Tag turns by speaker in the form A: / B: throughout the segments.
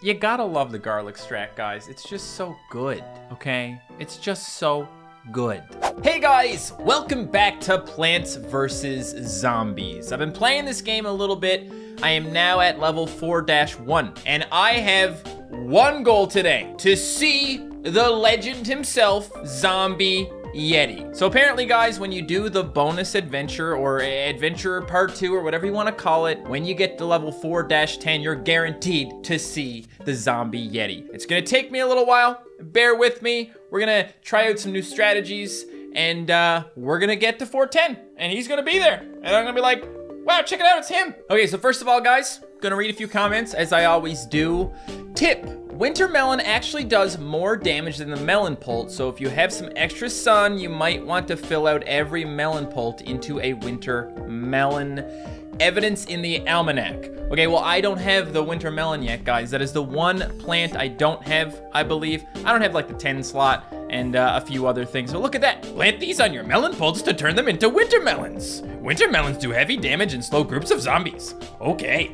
A: You gotta love the garlic strat, guys. It's just so good, okay? It's just so good. Hey guys, welcome back to Plants vs. Zombies. I've been playing this game a little bit. I am now at level 4-1, and I have one goal today, to see the legend himself, Zombie Yeti. So apparently guys, when you do the bonus adventure or adventure part two or whatever you want to call it, when you get to level 4-10, you're guaranteed to see the zombie Yeti. It's gonna take me a little while, bear with me. We're gonna try out some new strategies and uh, we're gonna get to 410 and he's gonna be there. And I'm gonna be like, wow, check it out, it's him. Okay, so first of all guys, gonna read a few comments as I always do. Tip, Winter melon actually does more damage than the melon pult, so if you have some extra sun, you might want to fill out every melon pult into a winter melon. Evidence in the almanac. Okay, well, I don't have the winter melon yet, guys. That is the one plant I don't have, I believe. I don't have like the 10 slot and uh, a few other things. But look at that. Plant these on your melon pults to turn them into winter melons. Winter melons do heavy damage and slow groups of zombies. Okay.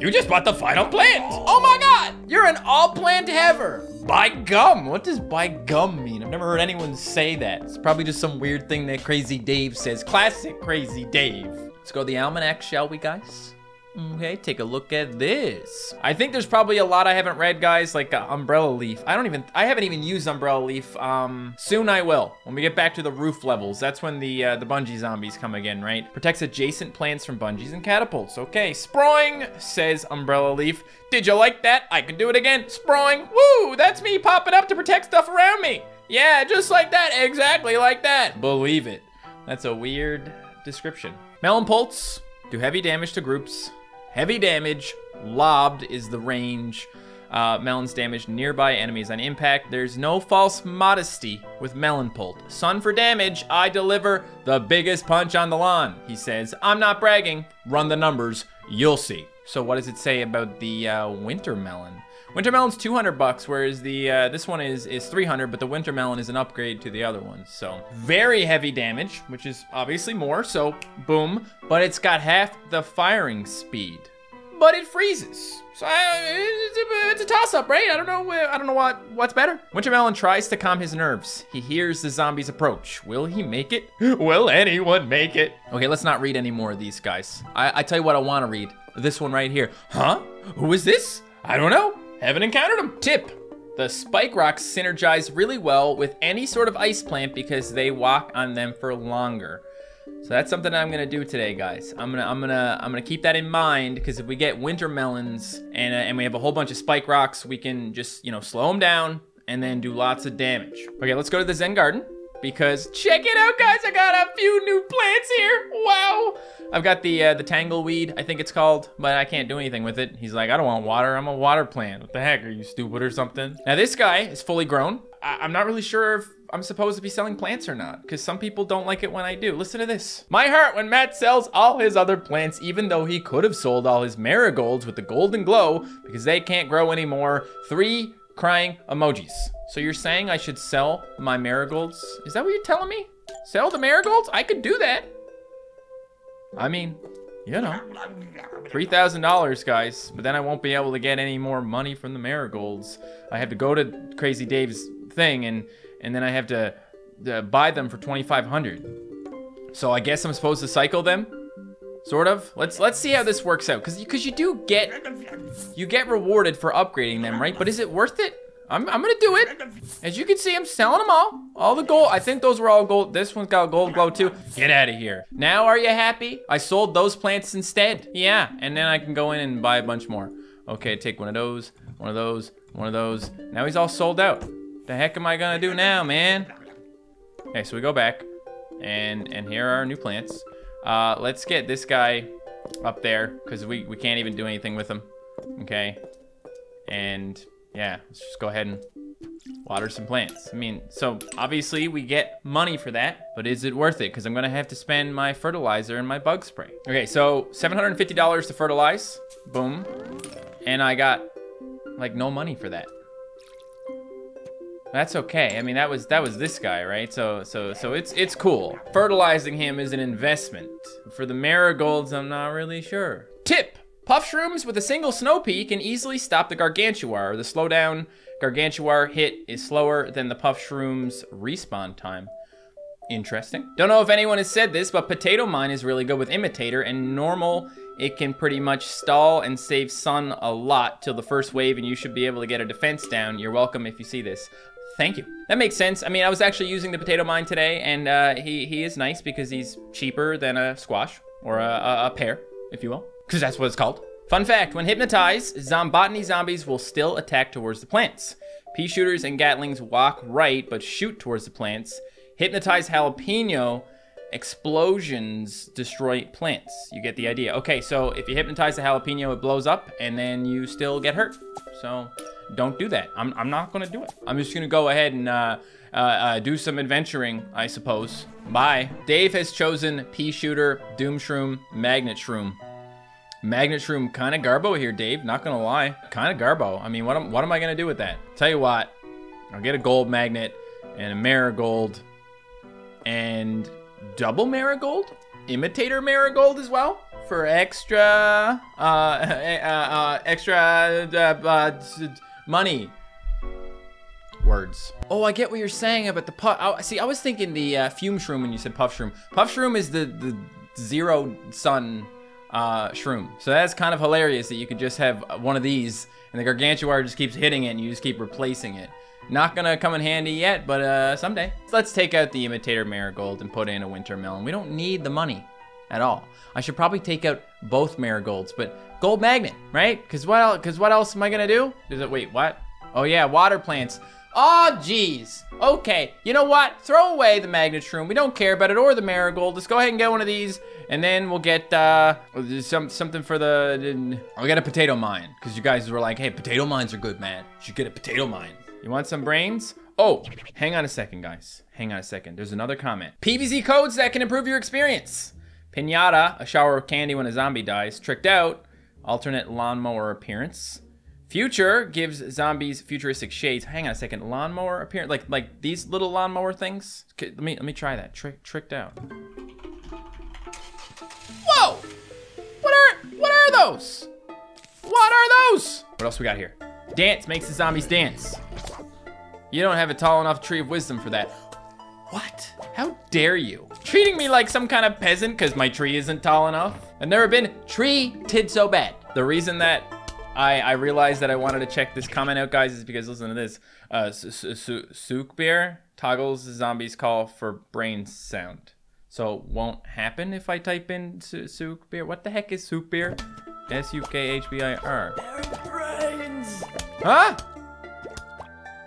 A: You just bought the final plant. Oh my God, you're an all plant ever. By gum, what does by gum mean? I've never heard anyone say that. It's probably just some weird thing that Crazy Dave says. Classic Crazy Dave. Let's go to the almanac, shall we guys? Okay, take a look at this. I think there's probably a lot I haven't read, guys, like uh, Umbrella Leaf. I don't even, I haven't even used Umbrella Leaf. Um, soon I will. When we get back to the roof levels, that's when the uh, the bungee zombies come again, right? Protects adjacent plants from bungees and catapults. Okay, sproing, says Umbrella Leaf. Did you like that? I can do it again. Sproing, woo, that's me popping up to protect stuff around me. Yeah, just like that, exactly like that. Believe it. That's a weird description. Melon Pults do heavy damage to groups Heavy damage, lobbed is the range. Uh, melons damage nearby enemies on impact. There's no false modesty with Melon Pult. Sun for damage, I deliver the biggest punch on the lawn, he says. I'm not bragging, run the numbers, you'll see. So what does it say about the uh, winter melon? Winter melon's 200 bucks, whereas the uh, this one is is 300, but the winter melon is an upgrade to the other ones. So very heavy damage, which is obviously more. So boom, but it's got half the firing speed, but it freezes. So uh, it's a, it's a toss-up, right? I don't know. I don't know what what's better. Wintermelon tries to calm his nerves. He hears the zombies approach. Will he make it? Will anyone make it? Okay, let's not read any more of these guys. I, I tell you what I want to read. This one right here. Huh? Who is this? I don't know. Haven't encountered him. Tip. The spike rocks synergize really well with any sort of ice plant because they walk on them for longer. So that's something I'm gonna do today, guys. I'm gonna I'm gonna I'm gonna keep that in mind because if we get winter melons and uh, and we have a whole bunch of spike rocks, we can just you know slow them down and then do lots of damage. Okay, let's go to the Zen Garden because check it out, guys. I got a few new plants here. Wow. I've got the uh, the tangleweed, I think it's called, but I can't do anything with it. He's like, I don't want water. I'm a water plant. What the heck? Are you stupid or something? Now this guy is fully grown. I I'm not really sure if I'm supposed to be selling plants or not, because some people don't like it when I do. Listen to this. My heart when Matt sells all his other plants, even though he could have sold all his marigolds with the golden glow, because they can't grow anymore. Three crying emojis. So you're saying I should sell my marigolds? Is that what you're telling me? Sell the marigolds? I could do that. I mean, you know, $3,000, guys. But then I won't be able to get any more money from the marigolds. I have to go to Crazy Dave's thing, and, and then I have to, to buy them for 2500 So I guess I'm supposed to cycle them? Sort of. Let's let's see how this works out, because because you do get you get rewarded for upgrading them, right? But is it worth it? I'm, I'm gonna do it. As you can see, I'm selling them all. All the gold. I think those were all gold. This one's got gold glow too. Get out of here. Now, are you happy? I sold those plants instead. Yeah, and then I can go in and buy a bunch more. Okay, take one of those, one of those, one of those. Now he's all sold out. The heck am I gonna do now, man? Okay, so we go back, and and here are our new plants. Uh, let's get this guy up there, because we, we can't even do anything with him. Okay, and yeah, let's just go ahead and water some plants. I mean, so obviously we get money for that, but is it worth it? Because I'm gonna have to spend my fertilizer and my bug spray. Okay, so $750 to fertilize, boom. And I got like no money for that. That's okay. I mean, that was that was this guy, right? So so so it's it's cool. Fertilizing him is an investment. For the marigolds, I'm not really sure. Tip. Puff Shrooms with a single Snow Pea can easily stop the Gargantuar. The slowdown Gargantuar hit is slower than the Puff Shrooms respawn time. Interesting. Don't know if anyone has said this, but Potato Mine is really good with Imitator, and normal, it can pretty much stall and save Sun a lot till the first wave, and you should be able to get a defense down. You're welcome if you see this. Thank you. That makes sense. I mean, I was actually using the Potato Mine today, and uh, he, he is nice because he's cheaper than a squash, or a, a, a pear, if you will, because that's what it's called. Fun fact, when hypnotized, Zombotany zombies will still attack towards the plants. Pea shooters and Gatlings walk right, but shoot towards the plants. Hypnotize jalapeno, explosions destroy plants. You get the idea. Okay, so if you hypnotize the jalapeno, it blows up, and then you still get hurt. So don't do that. I'm, I'm not gonna do it. I'm just gonna go ahead and uh, uh, uh, do some adventuring, I suppose. Bye. Dave has chosen Pea Shooter, Doom Shroom, Magnet Shroom. Magnet Shroom, kind of garbo here, Dave. Not gonna lie, kind of garbo. I mean, what am, what am I gonna do with that? Tell you what, I'll get a gold magnet and a marigold and double marigold, imitator marigold as well for extra, uh, uh, uh extra uh, uh, money. Words. Oh, I get what you're saying about the puff. I, see, I was thinking the uh, fume shroom when you said puff shroom. Puff shroom is the the zero sun uh, shroom. So that's kind of hilarious that you could just have one of these and the Gargantuar just keeps hitting it and you just keep replacing it. Not gonna come in handy yet, but uh, someday. Let's take out the Imitator Marigold and put in a Winter Melon. We don't need the money at all. I should probably take out both Marigolds, but Gold Magnet, right? Because what, else, cause what else am I gonna do? Is it, wait, what? Oh yeah, water plants. Oh, geez. Okay, you know what? Throw away the Magnet Shroom. We don't care about it or the Marigold. Let's go ahead and get one of these, and then we'll get uh, some something for the... I'll get a Potato Mine, because you guys were like, hey, Potato Mines are good, man. You should get a Potato Mine. You want some brains? Oh, hang on a second, guys. Hang on a second. There's another comment. PVZ codes that can improve your experience. Pinata, a shower of candy when a zombie dies. Tricked out, alternate lawnmower appearance. Future gives zombies futuristic shades. Hang on a second. Lawnmower appearance, like like these little lawnmower things. Okay, let me let me try that. Trick tricked out. Whoa! What are what are those? What are those? What else we got here? Dance makes the zombies dance. You don't have a tall enough tree of wisdom for that. What? How dare you? Treating me like some kind of peasant because my tree isn't tall enough? I've never been treated so bad. The reason that I, I realized that I wanted to check this comment out, guys, is because listen to this. Uh, Sukhbir toggles the zombies call for brain sound. So it won't happen if I type in Sukhbir. What the heck is Sukhbir? S-U-K-H-B-I-R. brains. Huh?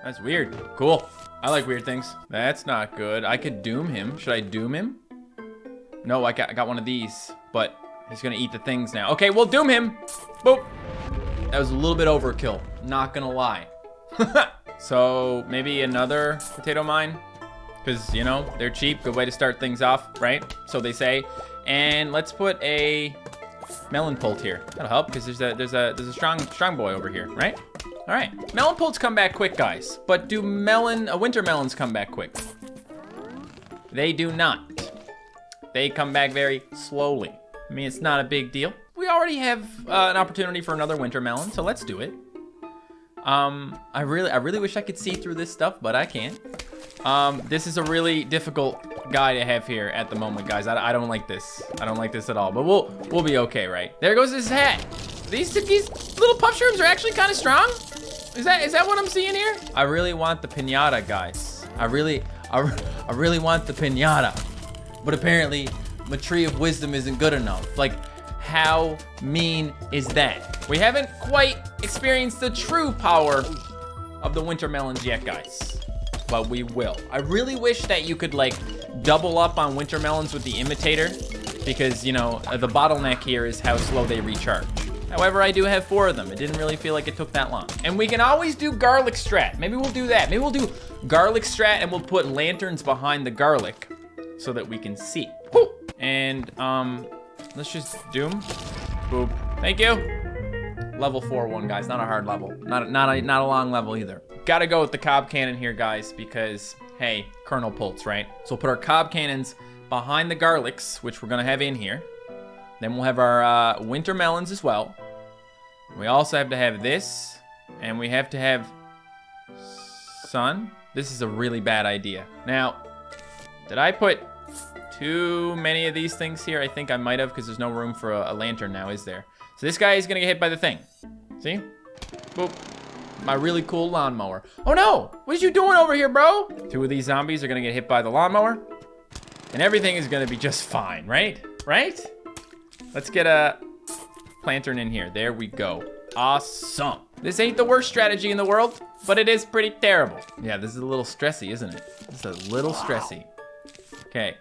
A: That's weird. Cool. I like weird things. That's not good. I could doom him. Should I doom him? No, I got, I got one of these, but he's gonna eat the things now. Okay, we'll doom him. Boop. That was a little bit overkill, not gonna lie. so maybe another potato mine, because you know, they're cheap, good way to start things off, right? So they say. And let's put a melon pult here. That'll help, because there's a there's a there's a strong strong boy over here, right? All right, melon come back quick, guys. But do melon, uh, winter melons come back quick? They do not. They come back very slowly. I mean, it's not a big deal we already have uh, an opportunity for another winter melon, so let's do it. Um, I really, I really wish I could see through this stuff, but I can't. Um, this is a really difficult guy to have here at the moment, guys. I, I don't like this. I don't like this at all, but we'll, we'll be okay, right? There goes his hat. These, these little puff shrooms are actually kind of strong. Is that, is that what I'm seeing here? I really want the pinata, guys. I really, I, I really want the pinata. But apparently, my tree of wisdom isn't good enough. Like, how mean is that? We haven't quite experienced the true power of the winter melons yet, guys. But we will. I really wish that you could like double up on winter melons with the imitator because, you know, the bottleneck here is how slow they recharge. However, I do have four of them. It didn't really feel like it took that long. And we can always do garlic strat. Maybe we'll do that. Maybe we'll do garlic strat and we'll put lanterns behind the garlic so that we can see. And um, Let's just doom. Boop. Thank you. Level four one, guys. Not a hard level. Not, not, a, not a long level either. Gotta go with the cob cannon here, guys, because, hey, Kernel Pults, right? So we'll put our cob cannons behind the garlics, which we're gonna have in here. Then we'll have our uh, winter melons as well. We also have to have this, and we have to have sun. This is a really bad idea. Now, did I put too many of these things here? I think I might have because there's no room for a, a, lantern now, is there? So this guy is gonna get hit by the thing. See? Boop. My really cool lawnmower. Oh no! What are you doing over here, bro? Two of these zombies are gonna get hit by the lawnmower. And everything is gonna be just fine, right? Right? Let's get a lantern in here. There we go. Awesome. This ain't the worst strategy in the world, but it is pretty terrible. Yeah, this is a little stressy, isn't it? This is a little stressy. Okay,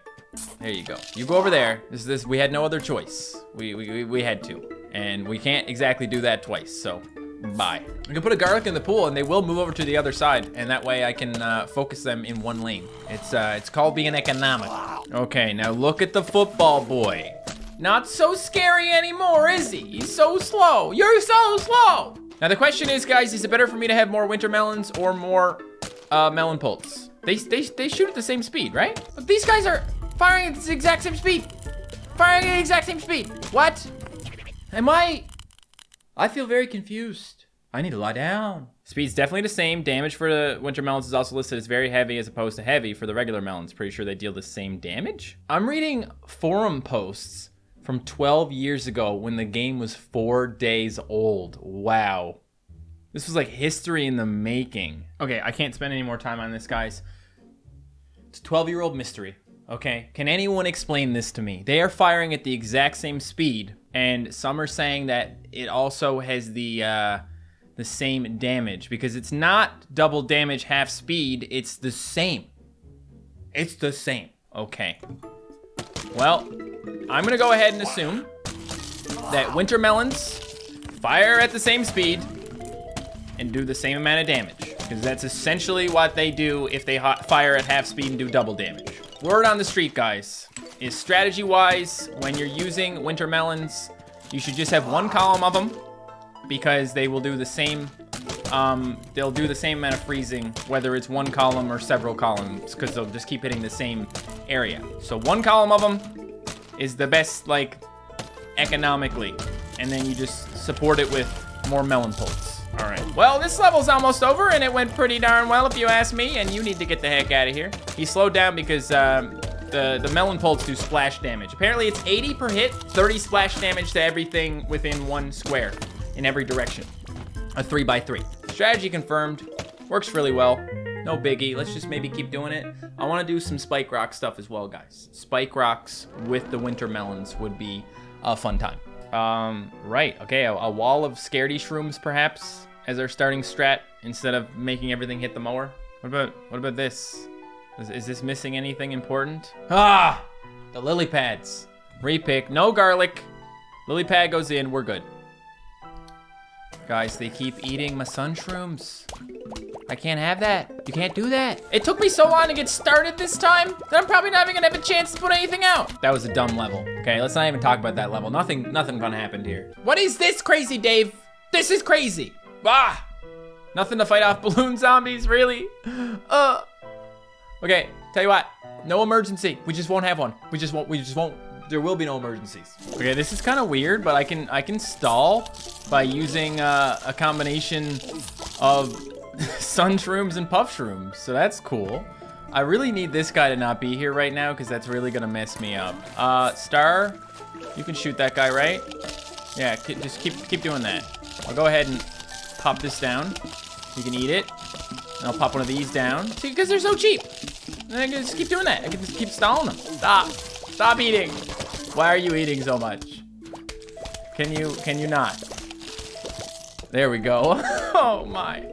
A: there you go. You go over there. This is this. We had no other choice. We, we, we had to. And we can't exactly do that twice, so bye. I can put a garlic in the pool and they will move over to the other side and that way I can uh, focus them in one lane. It's, uh, it's called being economic. Okay, now look at the football boy. Not so scary anymore, is he? He's so slow. You're so slow. Now the question is, guys, is it better for me to have more winter melons or more uh, melon pults? They, they, they shoot at the same speed, right? But these guys are firing at the exact same speed. Firing at the exact same speed. What? Am I? I feel very confused. I need to lie down. Speed's definitely the same. Damage for the winter melons is also listed as very heavy as opposed to heavy for the regular melons. Pretty sure they deal the same damage. I'm reading forum posts from 12 years ago when the game was four days old. Wow. This was like history in the making. Okay, I can't spend any more time on this, guys. It's a 12 year old mystery. Okay, can anyone explain this to me? They are firing at the exact same speed, and some are saying that it also has the uh, the same damage because it's not double damage half speed. It's the same. It's the same. Okay. Well, I'm gonna go ahead and assume that winter melons fire at the same speed and do the same amount of damage. Because that's essentially what they do if they fire at half speed and do double damage. Word on the street, guys, is strategy-wise, when you're using winter melons, you should just have one column of them because they will do the same um, they'll do the same amount of freezing, whether it's one column or several columns, because they'll just keep hitting the same area. So one column of them is the best, like, economically. And then you just support it with more melon pults. All right. Well, this level's almost over, and it went pretty darn well, if you ask me, and you need to get the heck out of here. He slowed down because um, the, the melon pults do splash damage. Apparently, it's 80 per hit, 30 splash damage to everything within one square in every direction. A three by three. Strategy confirmed. Works really well. No biggie. Let's just maybe keep doing it. I want to do some spike rock stuff as well, guys. Spike rocks with the winter melons would be a fun time. Um, right. Okay, a, a wall of scaredy shrooms, perhaps, as our starting strat instead of making everything hit the mower. What about what about this? Is, is this missing anything important? Ah, the lily pads. Repick. No garlic. Lily pad goes in. We're good. Guys, they keep eating my sun shrooms. I can't have that. You can't do that. It took me so long to get started this time that I'm probably not even gonna have a chance to put anything out. That was a dumb level. Okay, let's not even talk about that level. Nothing, nothing fun happened here. What is this crazy, Dave? This is crazy. Ah! Nothing to fight off balloon zombies, really? Uh. Okay, tell you what. No emergency. We just won't have one. We just won't, we just won't there will be no emergencies. Okay, this is kind of weird, but I can I can stall by using uh, a combination of sun shrooms and puff shrooms, so that's cool. I really need this guy to not be here right now because that's really gonna mess me up. Uh, Star, you can shoot that guy, right? Yeah, just keep keep doing that. I'll go ahead and pop this down. You can eat it. And I'll pop one of these down. See, because they're so cheap. And I can just keep doing that. I can just keep stalling them. Stop. Stop eating. Why are you eating so much? Can you, can you not? There we go. oh my.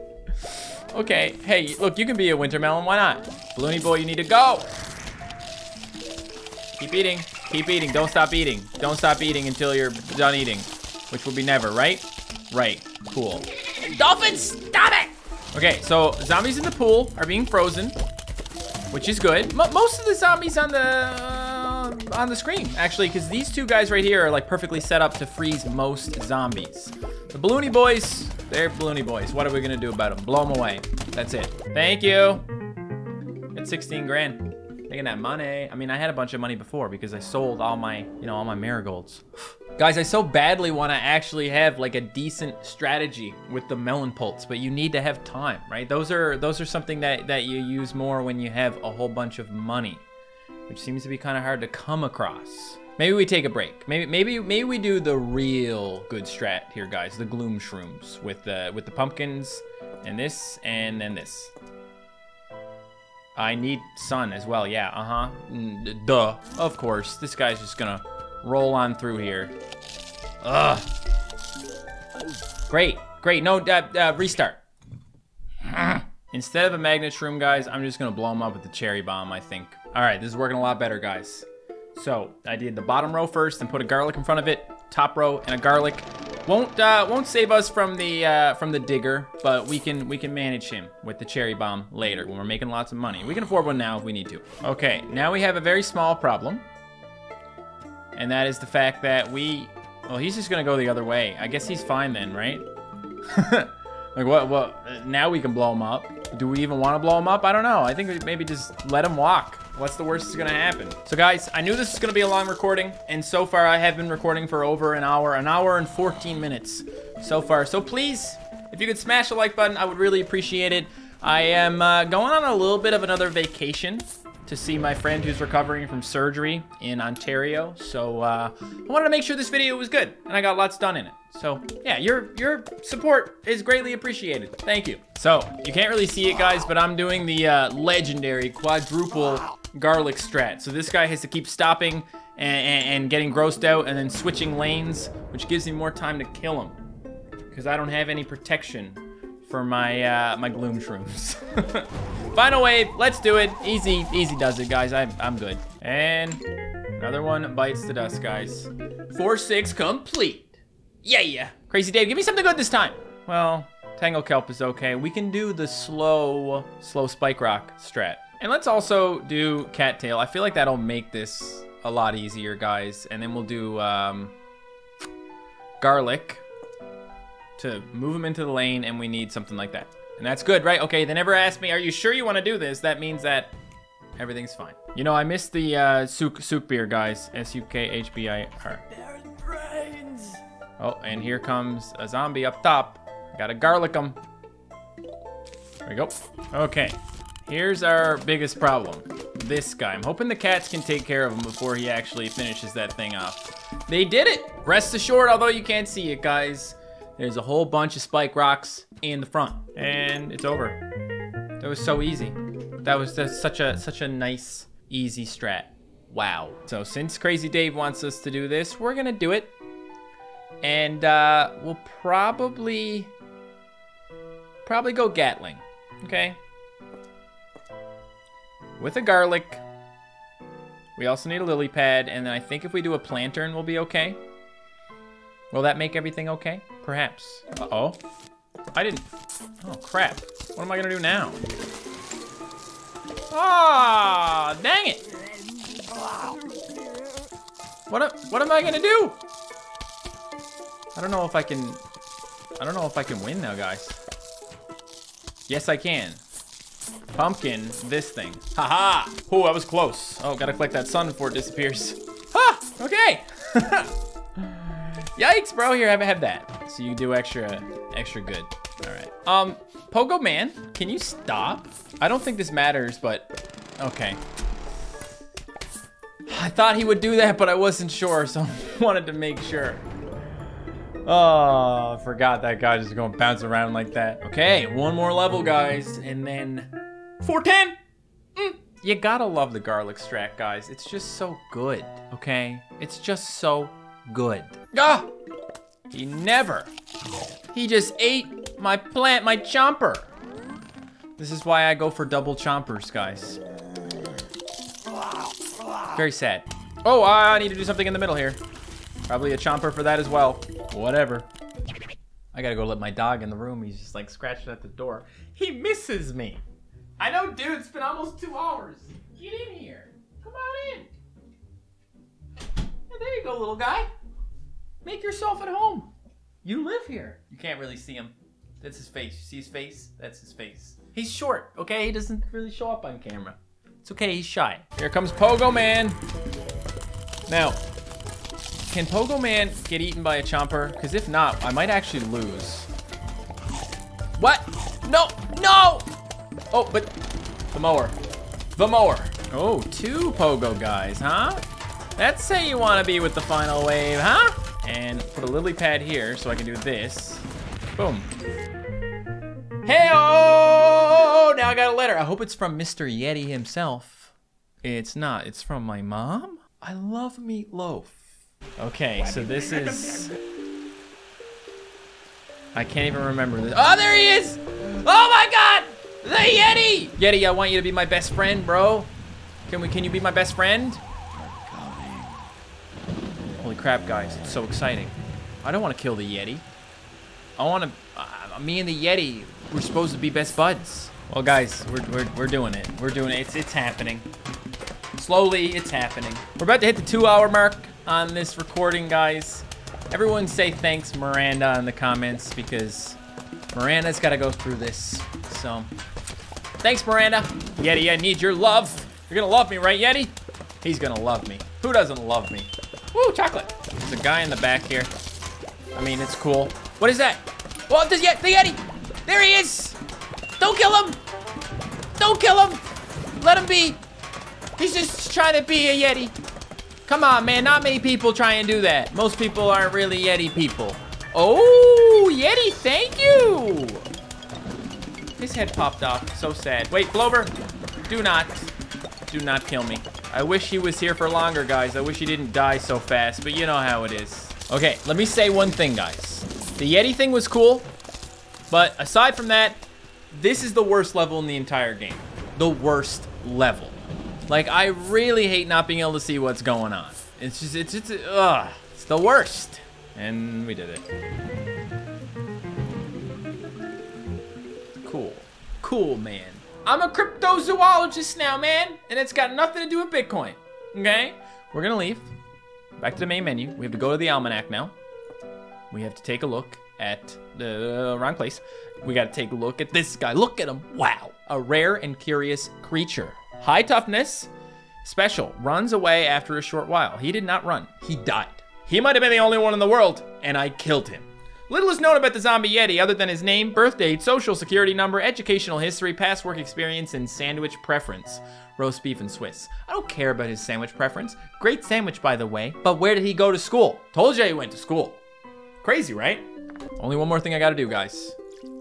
A: Okay, hey, look, you can be a winter melon, why not? Balloony boy, you need to go. Keep eating, keep eating, don't stop eating. Don't stop eating until you're done eating, which will be never, right? Right, cool. Dolphins, stop it! Okay, so zombies in the pool are being frozen, which is good. M most of the zombies on the on the screen, actually, because these two guys right here are like perfectly set up to freeze most zombies. The Balloony Boys, they're Balloony Boys. What are we gonna do about them? Blow them away. That's it. Thank you. It's 16 grand. Making that money. I mean, I had a bunch of money before because I sold all my, you know, all my marigolds. Guys, I so badly want to actually have like a decent strategy with the melon pults, but you need to have time, right? Those are those are something that, that you use more when you have a whole bunch of money, which seems to be kind of hard to come across. Maybe we take a break. Maybe maybe maybe we do the real good strat here, guys. The gloom shrooms with the with the pumpkins and this and then this. I need sun as well. Yeah, uh-huh. Duh. Of course. This guy's just gonna roll on through here. Ugh. Great. Great. No, uh, uh, restart. Instead of a magnet shroom, guys, I'm just gonna blow him up with the cherry bomb, I think. All right, this is working a lot better, guys. So I did the bottom row first and put a garlic in front of it. Top row and a garlic. Won't uh, won't save us from the uh, from the digger, but we can we can manage him with the cherry bomb later when we're making lots of money. We can afford one now if we need to. Okay, now we have a very small problem, and that is the fact that we. Well, he's just gonna go the other way. I guess he's fine then, right? like what? What? Now we can blow him up. Do we even want to blow him up? I don't know. I think we maybe just let him walk. What's the worst that's gonna happen? So guys, I knew this was gonna be a long recording, and so far I have been recording for over an hour, an hour and 14 minutes so far. So please, if you could smash the like button, I would really appreciate it. I am uh, going on a little bit of another vacation to see my friend who's recovering from surgery in Ontario. So uh, I wanted to make sure this video was good, and I got lots done in it. So yeah, your your support is greatly appreciated. Thank you. So you can't really see it, guys, but I'm doing the uh, legendary quadruple garlic strat. So this guy has to keep stopping and, and, getting grossed out and then switching lanes, which gives me more time to kill him because I don't have any protection for my uh, my gloom shrooms. Final wave, let's do it. Easy, easy does it, guys. I, I'm good. And another one bites the dust, guys. 4-6 complete. Yeah, yeah. Crazy Dave, give me something good this time. Well, Tangle Kelp is okay. We can do the slow, slow Spike Rock strat. And let's also do Cattail. I feel like that'll make this a lot easier, guys. And then we'll do um, Garlic to move him into the lane, and we need something like that. And that's good, right? Okay, they never asked me, are you sure you want to do this? That means that everything's fine. You know, I missed the uh, Souk, Sukhbir, guys. S-U-K-H-B-I-R. Oh, and here comes a zombie up top. Gotta garlic him. There we go. Okay, here's our biggest problem. This guy. I'm hoping the cats can take care of him before he actually finishes that thing off. They did it! Rest assured, although you can't see it, guys. There's a whole bunch of spike rocks in the front, and it's over. That was so easy. That was just such a such a nice, easy strat. Wow. So since Crazy Dave wants us to do this, we're gonna do it. And uh, we'll probably, probably go Gatling, okay? With a garlic. We also need a lily pad, and then I think if we do a planter, we'll be okay. Will that make everything okay? Perhaps. Uh-oh. I didn't... Oh, crap. What am I gonna do now? Ah, oh, dang it! What, what am I gonna do? I don't know if I can... I don't know if I can win now, guys. Yes, I can. Pumpkin, this thing. Haha! -ha! Oh, that was close. Oh, gotta collect that sun before it disappears. Ha! Okay! Yikes, bro. Here, have, have that. So you do extra, extra good. All right. Um, Pogo Man, can you stop? I don't think this matters, but okay. I thought he would do that, but I wasn't sure, so I wanted to make sure. Oh, I forgot that guy just to bounce around like that. Okay, one more level, guys, and then 410. Mm. You gotta love the garlic strat, guys. It's just so good, okay? It's just so good. Ah! He never. He just ate my plant, my chomper. This is why I go for double chompers, guys. Very sad. Oh, I need to do something in the middle here. Probably a chomper for that as well. Whatever. I gotta go let my dog in the room. He's just like scratching at the door. He misses me. I know, dude. It's been almost two hours. Get in here. Come on in. Yeah, there you go, little guy. Make yourself at home. You live here. You can't really see him. That's his face. You see his face? That's his face. He's short, okay? He doesn't really show up on camera. It's okay, he's shy. Here comes Pogo Man. Now, can Pogo Man get eaten by a Chomper? Because if not, I might actually lose. What? No, no! Oh, but the mower. The mower. Oh, two Pogo guys, huh? Let's say you want to be with the final wave, huh? And put a lily pad here so I can do this. Boom. Hey, oh! Now I got a letter. I hope it's from Mr. Yeti himself. It's not. It's from my mom. I love meatloaf. Okay, so this is. I can't even remember this. Oh, there he is! Oh my God! The Yeti! Yeti, I want you to be my best friend, bro. Can we? Can you be my best friend? Holy crap, guys! It's so exciting. I don't want to kill the Yeti. I want to. Uh, me and the Yeti, we're supposed to be best buds. Well, guys, we're, we're, we're doing it. We're doing it. It's, it's happening. Slowly, it's happening. We're about to hit the two-hour mark on this recording, guys. Everyone say thanks, Miranda, in the comments because Miranda's got to go through this. So, thanks, Miranda. Yeti, I need your love. You're to love me, right, Yeti? He's to love me. Who doesn't love me? Woo, chocolate. There's a guy in the back here. I mean, it's cool. What is that? Oh, the, the Yeti! There he is! Don't kill him! Don't kill him! Let him be! He's just trying to be a Yeti. Come on, man. Not many people try and do that. Most people aren't really Yeti people. Oh, Yeti, thank you! His head popped off. So sad. Wait, Blover, do not, do not kill me. I wish he was here for longer, guys. I wish he didn't die so fast, but you know how it is. Okay, let me say one thing, guys. The Yeti thing was cool, but aside from that, this is the worst level in the entire game. The worst level. Like, I really hate not being able to see what's going on. It's just, it's, it's, ugh. It's the worst. And we did it. Cool, man. I'm a cryptozoologist now, man. And it's got nothing to do with Bitcoin. Okay? We're gonna leave. Back to the main menu. We have to go to the almanac now. We have to take a look at the uh, wrong place. We got to take a look at this guy. Look at him. Wow. A rare and curious creature. High toughness. Special. Runs away after a short while. He did not run. He died. He might have been the only one in the world, and I killed him. Little is known about the zombie Yeti other than his name, birth date, social security number, educational history, past work experience, and sandwich preference. Roast beef and Swiss. I don't care about his sandwich preference. Great sandwich, by the way. But where did he go to school? Told you he went to school. Crazy, right? Only one more thing I gotta do, guys.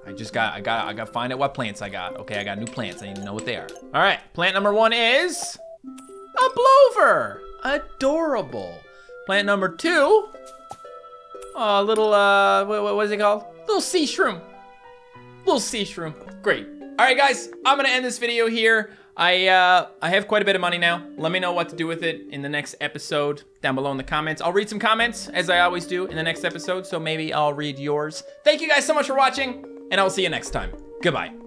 A: I just got, I got, I gotta find out what plants I got. Okay, I got new plants. I need to know what they are. All right, plant number one is a blover. Adorable. Plant number two, a little, uh, what, what is it called? Little sea shroom. Little sea shroom. Great. All right, guys, I'm gonna end this video here. I uh, I have quite a bit of money now. Let me know what to do with it in the next episode down below in the comments. I'll read some comments, as I always do in the next episode, so maybe I'll read yours. Thank you guys so much for watching, and I'll see you next time. Goodbye.